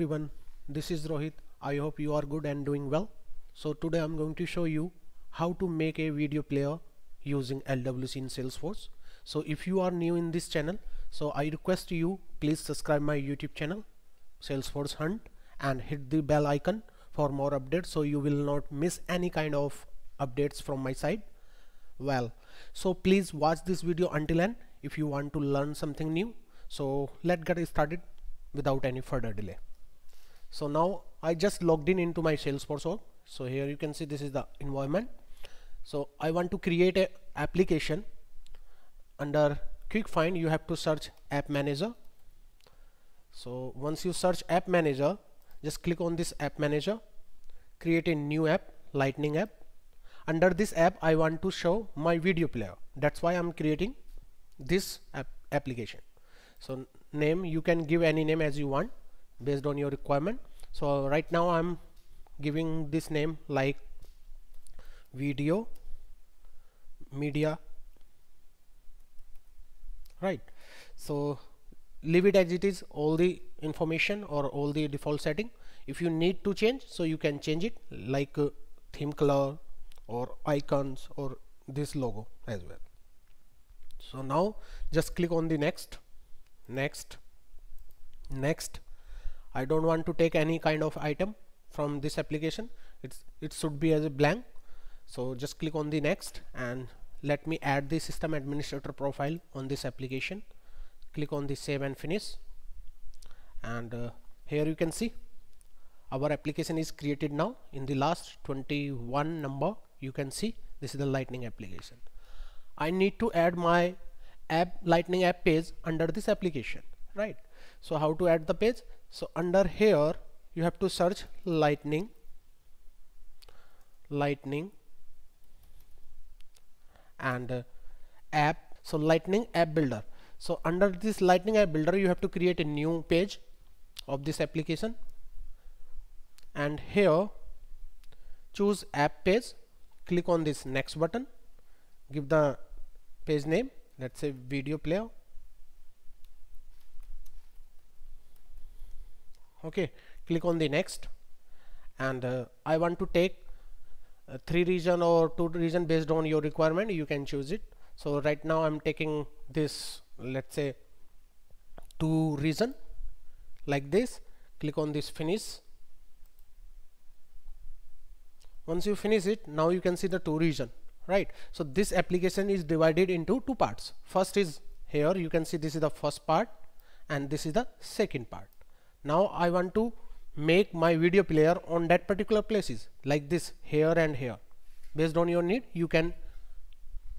everyone, this is Rohit. I hope you are good and doing well. So today I'm going to show you how to make a video player using LWC in Salesforce. So if you are new in this channel, so I request you please subscribe my YouTube channel Salesforce Hunt and hit the bell icon for more updates so you will not miss any kind of updates from my side. Well, so please watch this video until end if you want to learn something new. So let's get started without any further delay so now I just logged in into my Salesforce org. So here you can see this is the environment. So I want to create a application. Under quick find you have to search app manager. So once you search app manager just click on this app manager. Create a new app lightning app. Under this app I want to show my video player. That's why I'm creating this app application. So name you can give any name as you want based on your requirement so right now I'm giving this name like video media. Right. So leave it as it is. All the information or all the default setting if you need to change so you can change it like uh, theme color or icons or this logo as well. So now just click on the next next next I don't want to take any kind of item from this application. It's it should be as a blank. So just click on the next and let me add the system administrator profile on this application. Click on the save and finish. And uh, here you can see our application is created now. In the last 21 number you can see this is the lightning application. I need to add my app lightning app page under this application right? So how to add the page so under here you have to search lightning lightning and uh, app. So lightning app builder. So under this lightning app builder you have to create a new page of this application. And here choose app page. Click on this next button. Give the page name. Let's say video player okay click on the next. And uh, I want to take uh, three region or two region based on your requirement. You can choose it. So right now I'm taking this let's say two region like this. Click on this finish. Once you finish it now you can see the two region right? So this application is divided into two parts. First is here. You can see this is the first part and this is the second part now I want to make my video player on that particular places like this here and here. Based on your need you can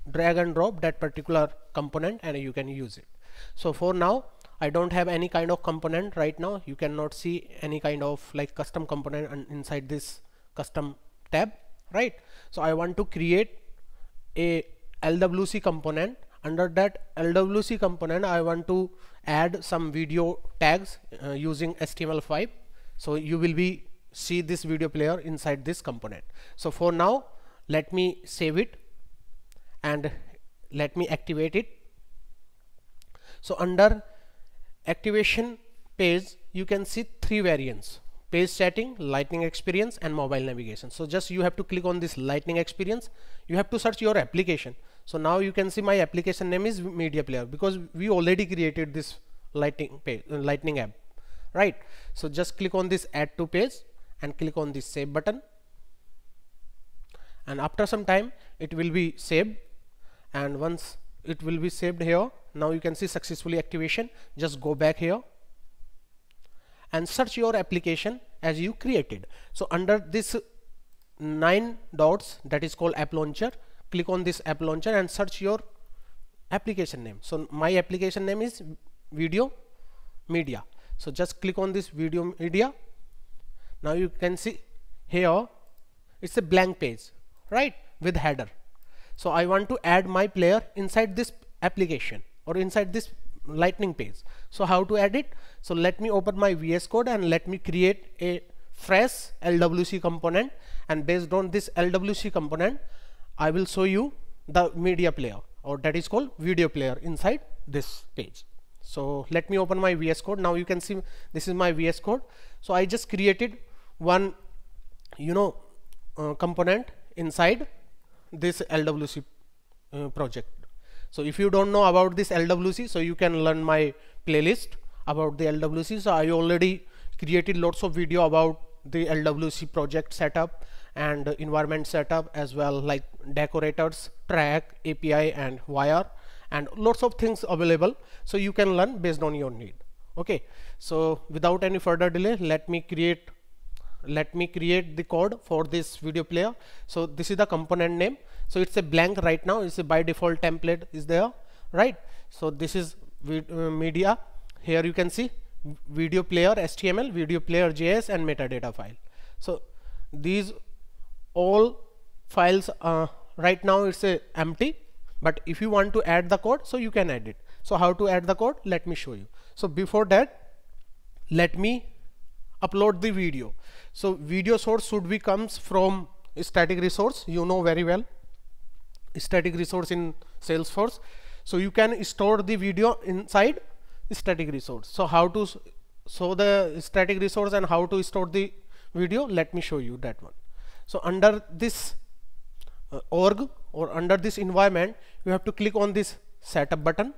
drag and drop that particular component and you can use it. So for now I don't have any kind of component right now. You cannot see any kind of like custom component inside this custom tab right? So I want to create a LWC component under that LWC component I want to add some video tags uh, using HTML5 so you will be see this video player inside this component. So for now let me save it and let me activate it. So under activation page you can see three variants page setting lightning experience and mobile navigation. So just you have to click on this lightning experience. You have to search your application so now you can see my application name is media player because we already created this lightning page lightning app right? So just click on this add to page and click on this save button. And after some time it will be saved. And once it will be saved here now you can see successfully activation. Just go back here and search your application as you created. So under this nine dots that is called app launcher click on this app launcher and search your application name. So my application name is video media. So just click on this video media. Now you can see here it's a blank page right with header. So I want to add my player inside this application or inside this lightning page. So how to add it? So let me open my VS code and let me create a fresh LWC component. And based on this LWC component I will show you the media player or that is called video player inside this page. So let me open my VS code. Now you can see this is my VS code. So I just created one you know uh, component inside this LWC uh, project. So if you don't know about this LWC so you can learn my playlist about the LWC so I already created lots of video about the LWC project setup and environment setup as well like decorators track API and wire and lots of things available so you can learn based on your need. Okay so without any further delay let me create let me create the code for this video player. So this is the component name. So it's a blank right now. It's a by default template is there right? So this is uh, media. Here you can see video player HTML video player JS and metadata file. So these all files uh, right now it's a empty but if you want to add the code so you can add it. So how to add the code? Let me show you. So before that let me upload the video. So video source should be comes from static resource. You know very well static resource in salesforce. So you can store the video inside static resource. So how to show the static resource and how to store the video let me show you that one. So under this uh, org or under this environment you have to click on this setup button.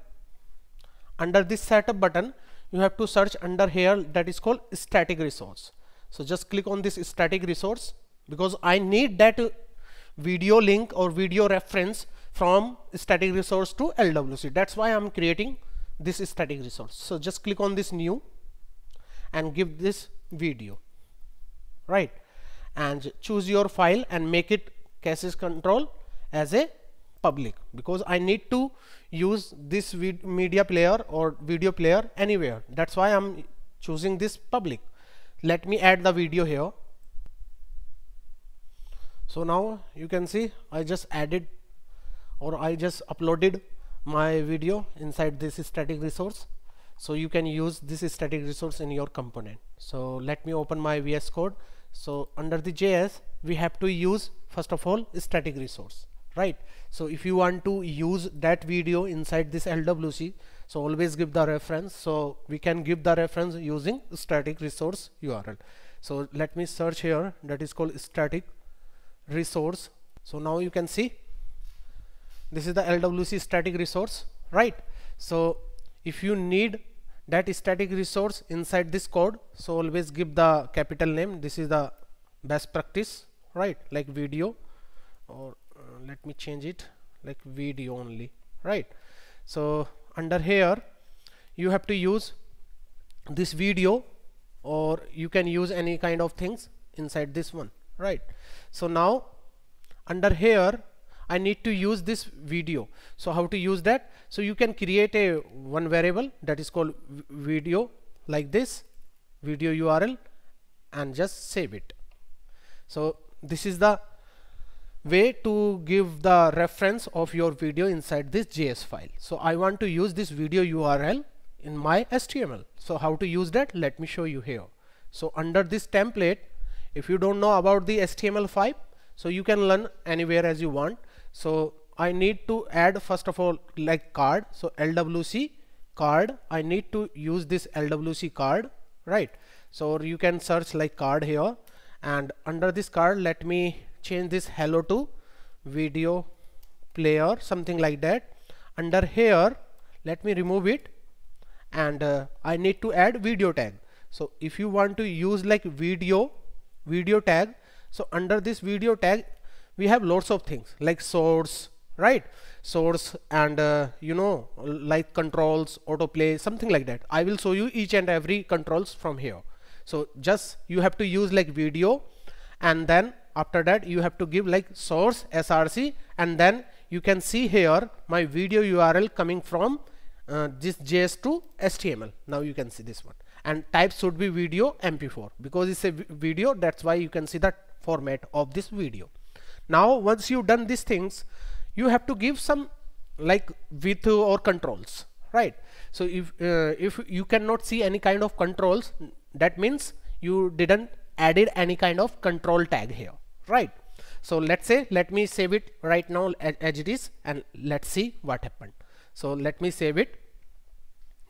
Under this setup button you have to search under here that is called static resource. So just click on this static resource because I need that video link or video reference from static resource to LWC that's why I'm creating this is static resource so just click on this new and give this video right? And choose your file and make it caches control as a public because I need to use this media player or video player anywhere. That's why I'm choosing this public. Let me add the video here. So now you can see I just added or I just uploaded my video inside this static resource. So you can use this static resource in your component. So let me open my VS code. So under the JS we have to use first of all static resource right? So if you want to use that video inside this LWC so always give the reference. So we can give the reference using static resource URL so let me search here. That is called static resource. So now you can see this is the LWC static resource right? So if you need that static resource inside this code so always give the capital name. This is the best practice right? Like video or uh, let me change it like video only right? So under here you have to use this video or you can use any kind of things inside this one right? So now under here I need to use this video. So how to use that? So you can create a one variable that is called video like this video URL and just save it. So this is the way to give the reference of your video inside this JS file. So I want to use this video URL in my HTML so how to use that? Let me show you here. So under this template if you don't know about the HTML5 so you can learn anywhere as you want so I need to add first of all like card. So LWC card. I need to use this LWC card right? So you can search like card here. And under this card let me change this hello to video player something like that. Under here let me remove it. And uh, I need to add video tag. So if you want to use like video video tag so under this video tag we have lots of things like source right? Source and uh, you know like controls autoplay something like that. I will show you each and every controls from here. So just you have to use like video and then after that you have to give like source src and then you can see here my video url coming from uh, this js to html now you can see this one. And type should be video mp4 because it's a video that's why you can see the format of this video now once you've done these things you have to give some like width or controls right? So if uh, if you cannot see any kind of controls that means you didn't added any kind of control tag here right? So let's say let me save it right now as it is and let's see what happened. So let me save it.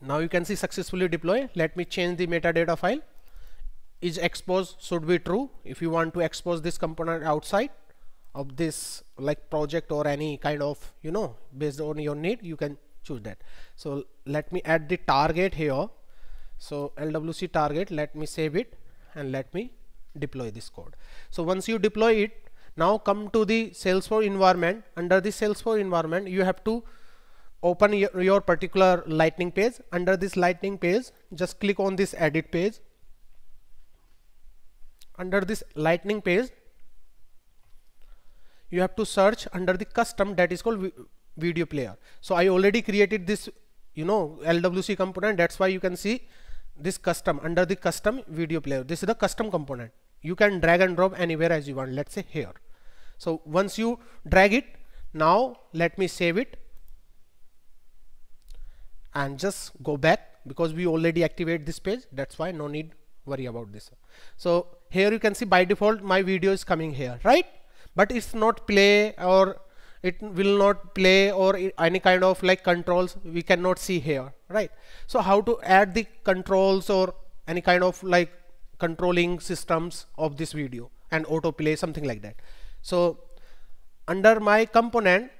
Now you can see successfully deploy. Let me change the metadata file. Is expose should be true. If you want to expose this component outside of this like project or any kind of you know based on your need you can choose that. So let me add the target here. So LWC target let me save it and let me deploy this code. So once you deploy it now come to the Salesforce environment. Under the Salesforce environment you have to open your, particular lightning page. Under this lightning page just click on this edit page. Under this lightning page you have to search under the custom that is called video player. So I already created this you know LWC component. That's why you can see this custom under the custom video player. This is the custom component. You can drag and drop anywhere as you want let's say here. So once you drag it now let me save it and just go back because we already activate this page. That's why no need worry about this. So here you can see by default my video is coming here right but it's not play or it will not play or any kind of like controls we cannot see here right? So how to add the controls or any kind of like controlling systems of this video and autoplay something like that. So under my component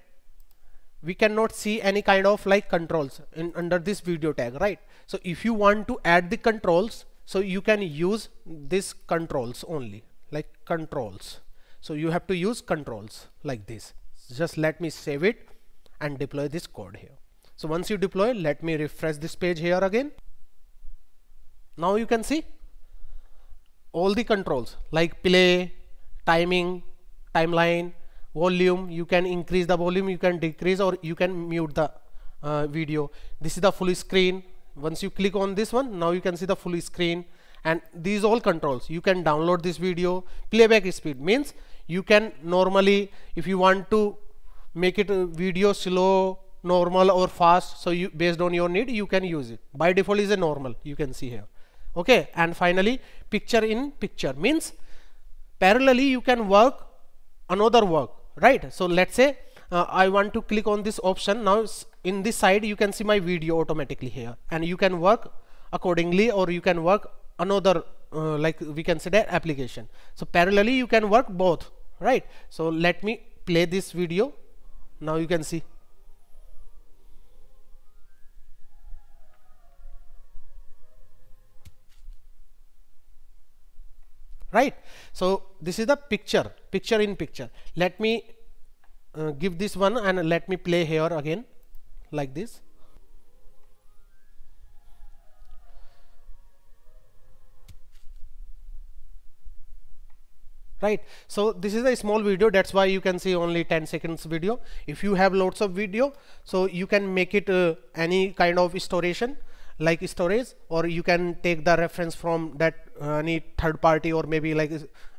we cannot see any kind of like controls in under this video tag right? So if you want to add the controls so you can use this controls only like controls so you have to use controls like this. Just let me save it and deploy this code here. So once you deploy let me refresh this page here again. Now you can see all the controls like play timing timeline volume. You can increase the volume you can decrease or you can mute the uh, video. This is the full screen. Once you click on this one now you can see the full screen. And these all controls you can download this video playback speed. Means you can normally if you want to make it video slow normal or fast so you based on your need you can use it. By default is a normal you can see here. Okay and finally picture in picture. Means parallelly you can work another work right? So let's say uh, I want to click on this option. Now in this side you can see my video automatically here. And you can work accordingly or you can work another uh, like we can say that application. So parallelly you can work both right? So let me play this video. Now you can see. Right? So this is the picture picture in picture. Let me uh, give this one and let me play here again like this right? So this is a small video. That's why you can see only 10 seconds video. If you have lots of video so you can make it uh, any kind of storation like storage or you can take the reference from that uh, any third party or maybe like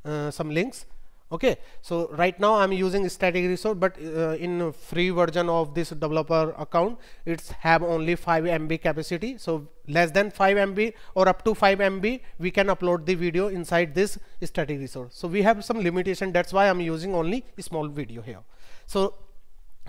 uh, some links okay so right now I'm using static resource but uh, in free version of this developer account it's have only 5 MB capacity. So less than 5 MB or up to 5 MB we can upload the video inside this static resource so we have some limitation that's why I'm using only small video here. So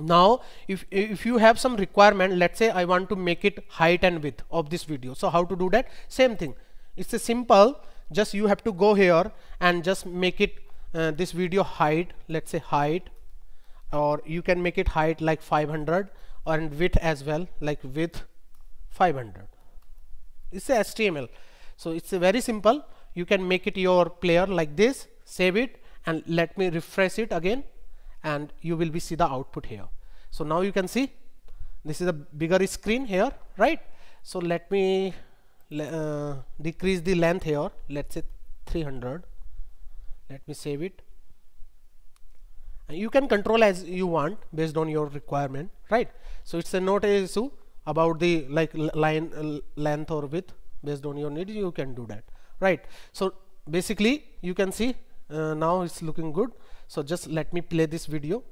now if if you have some requirement let's say I want to make it height and width of this video. So how to do that? Same thing. It's a simple just you have to go here and just make it uh, this video height let's say height or you can make it height like 500 and width as well like width 500 it's a HTML so it's very simple. You can make it your player like this save it and let me refresh it again and you will be see the output here. So now you can see this is a bigger screen here right? So let me uh, decrease the length here let's say 300 let me save it. And you can control as you want based on your requirement right? So it's a not a issue about the like line length or width based on your needs you can do that right? So basically you can see uh, now it's looking good. So just let me play this video.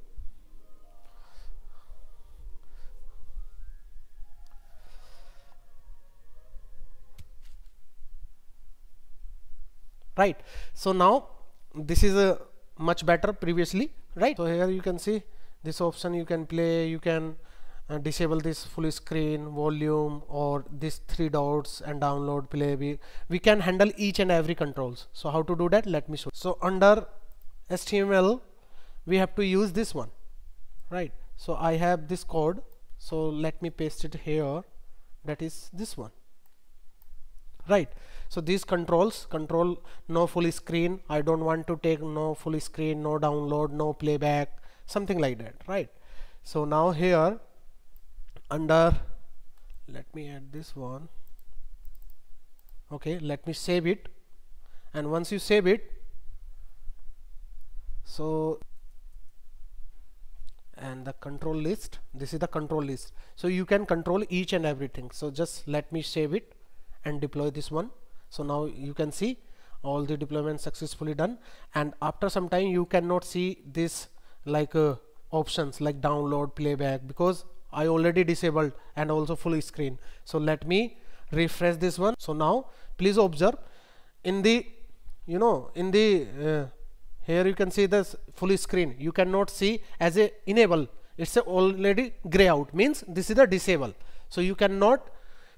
Right. So now this is a much better previously right? So here you can see this option you can play you can uh, disable this full screen volume or this three dots and download play. We, we can handle each and every controls. So how to do that? Let me show. So under HTML we have to use this one right? So I have this code. So let me paste it here. That is this one right so these controls control no full screen. I don't want to take no full screen no download no playback something like that right? So now here under let me add this one. Okay let me save it. And once you save it so and the control list this is the control list. So you can control each and everything. So just let me save it and deploy this one so now you can see all the deployment successfully done and after some time you cannot see this like uh, options like download playback because I already disabled and also full screen. So let me refresh this one. So now please observe in the you know in the uh, here you can see this full screen. You cannot see as a enable. It's a already gray out means this is the disable. So you cannot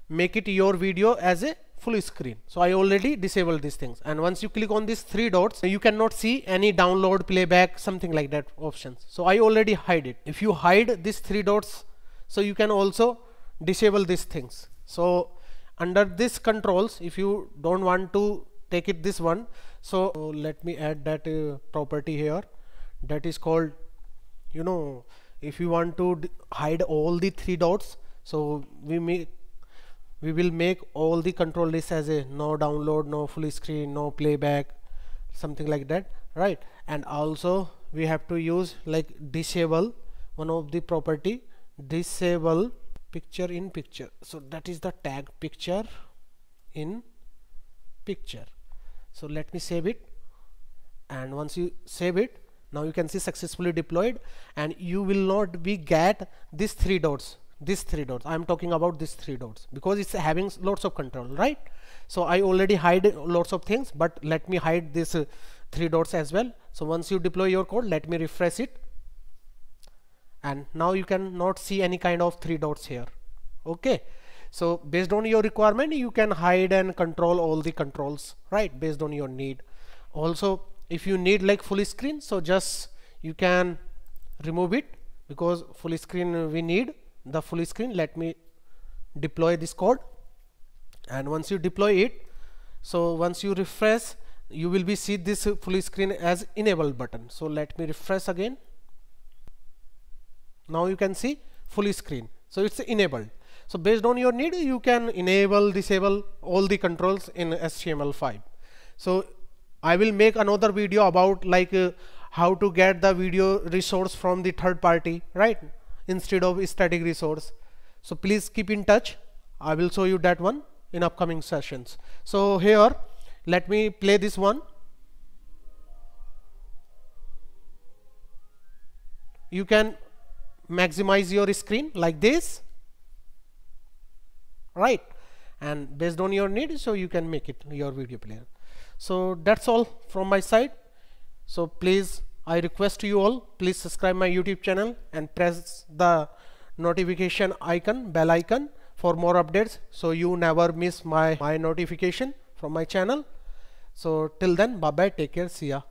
make it your video as a full screen. So I already disabled these things. And once you click on these three dots you cannot see any download playback something like that options. So I already hide it. If you hide these three dots so you can also disable these things. So under this controls if you don't want to take it this one so let me add that uh, property here. That is called you know if you want to hide all the three dots so we make we will make all the control lists as a no download no full screen no playback something like that right? And also we have to use like disable one of the property disable picture in picture. So that is the tag picture in picture. So let me save it. And once you save it now you can see successfully deployed. And you will not be get these three dots these three dots. I am talking about these three dots because it's having lots of control right? So I already hide lots of things but let me hide this uh, three dots as well. So once you deploy your code let me refresh it. And now you can not see any kind of three dots here. Okay? So based on your requirement you can hide and control all the controls right? Based on your need. Also if you need like full screen so just you can remove it because full screen we need the full screen. Let me deploy this code. And once you deploy it so once you refresh you will be see this full screen as enable button. So let me refresh again. Now you can see full screen. So it's enabled. So based on your need you can enable disable all the controls in HTML5 so I will make another video about like uh, how to get the video resource from the third party right instead of static resource. So please keep in touch. I will show you that one in upcoming sessions. So here let me play this one. You can maximize your screen like this. Right. And based on your need so you can make it your video player. So that's all from my side. So please I request you all please subscribe my YouTube channel and press the notification icon bell icon for more updates so you never miss my my notification from my channel. So till then bye bye take care. See ya